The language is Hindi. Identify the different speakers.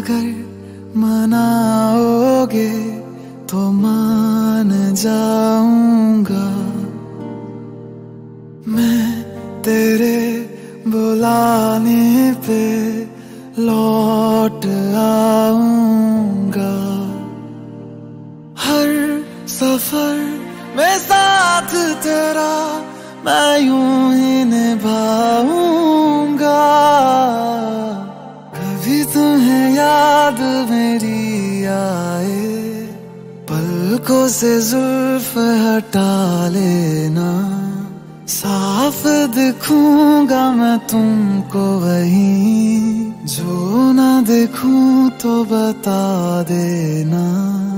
Speaker 1: अगर मनाओगे तो मान जाऊँगा। मैं तेरे बुलाने पे लौट आऊँगा। हर सफ़र में साथ तेरा मैं यूँ ही तुम्हें याद मेरी आए। पलकों से जुल्फ हटा लेना। साफ़ दिखूँगा मैं तुमको वही। जो ना देखूँ तो बता देना।